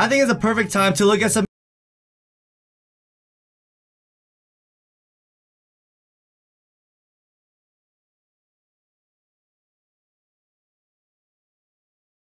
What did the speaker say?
I think it's a perfect time to look at some